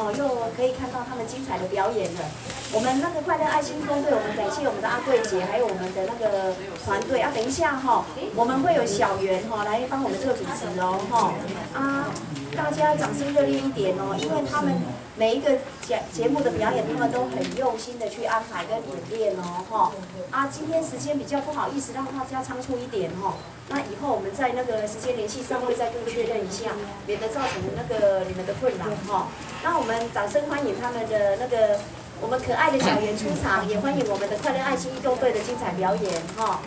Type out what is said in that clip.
哦，又可以看到他们精彩的表演了。我们那个快乐爱心工队，我们感谢我们的阿贵姐，还有我们的那个团队啊。等一下哈，我们会有小袁哈来帮我们做主持哦哈啊，大家掌声热烈一点哦，因为他们每一个节节目的表演，他们都很用心的去安排跟演练哦哈啊，今天时间比较不好意思让大家仓促一点哈。那以后我们在那个时间联系上会再更确认一下，免得造成那个你们的困扰哈。那我们掌声欢迎他们的那个我们可爱的小圆出场，也欢迎我们的快乐爱心运动队的精彩表演，哈。